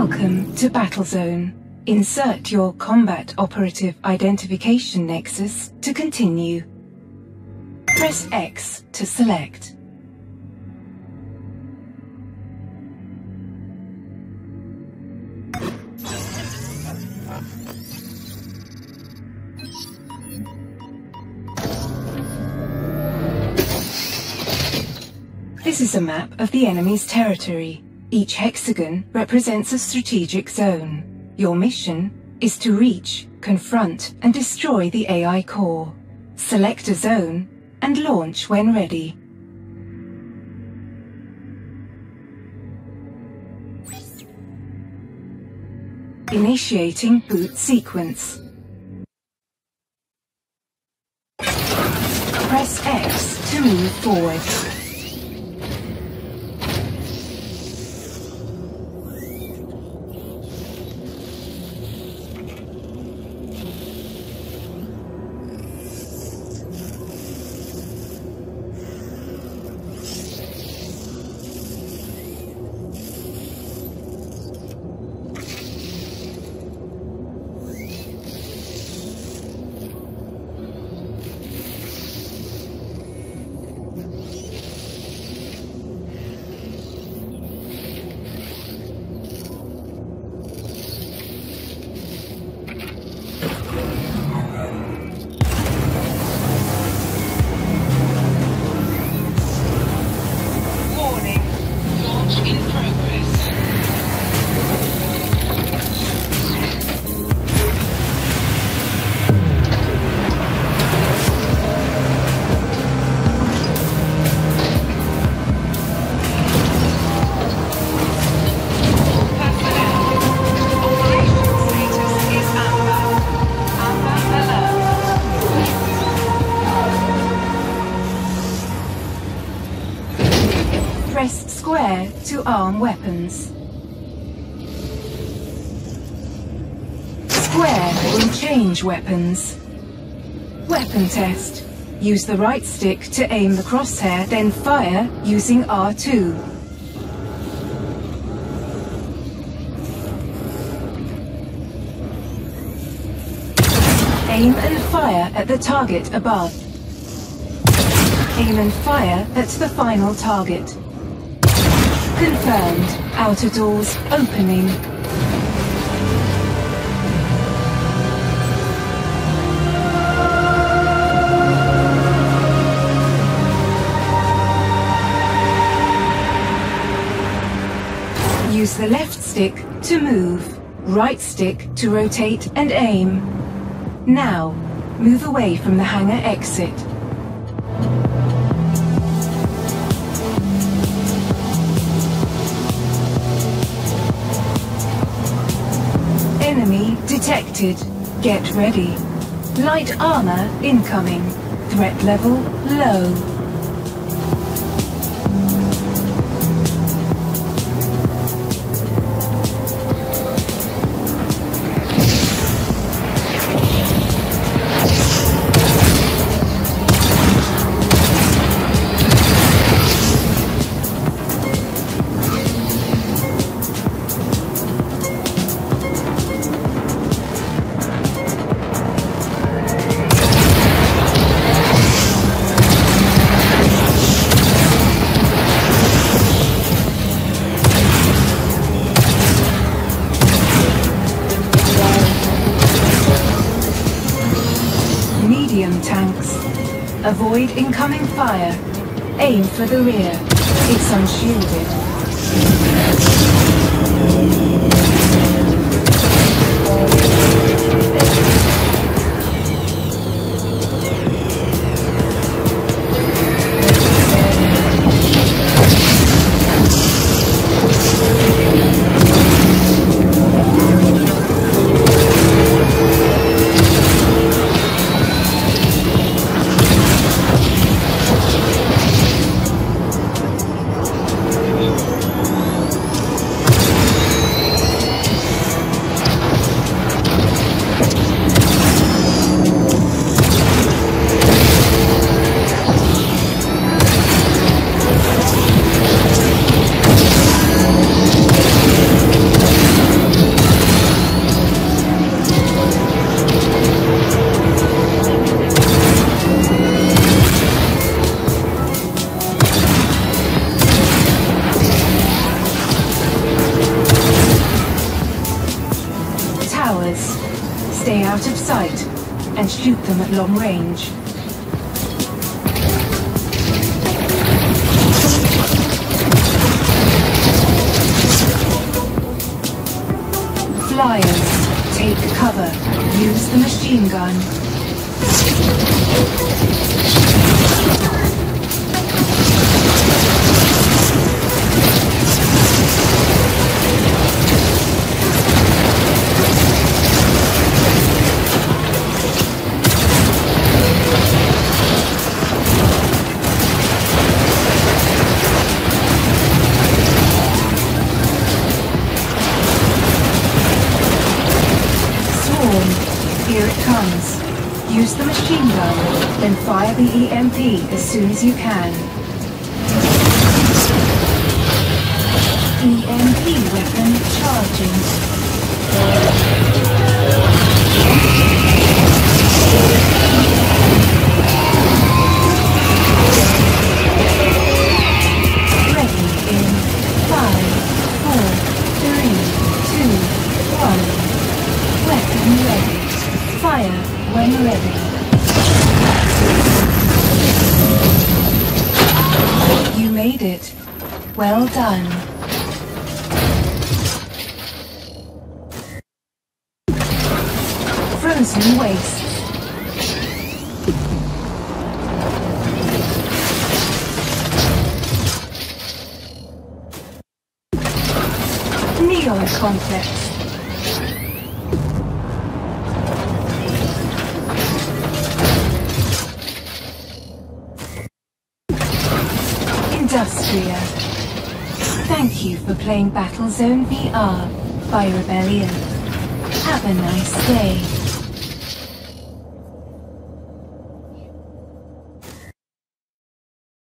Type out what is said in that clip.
Welcome to Battlezone. Insert your Combat Operative Identification Nexus to continue. Press X to select. This is a map of the enemy's territory. Each hexagon represents a strategic zone. Your mission is to reach, confront, and destroy the AI core. Select a zone and launch when ready. Initiating boot sequence. Press X to move forward. Arm weapons. Square will change weapons. Weapon test. Use the right stick to aim the crosshair, then fire using R2. Aim and fire at the target above. Aim and fire at the final target. Confirmed. Outer doors opening. Use the left stick to move, right stick to rotate and aim. Now, move away from the hangar exit. Enemy detected. Get ready. Light armor incoming. Threat level low. Avoid incoming fire. Aim for the rear. It's unshielded. Shoot them at long range. Flyers, take cover. Use the machine gun. Then fire the EMP as soon as you can. Well done. Frozen waste. Neon complex. Industria. Thank you for playing Battlezone VR by Rebellion. Have a nice day.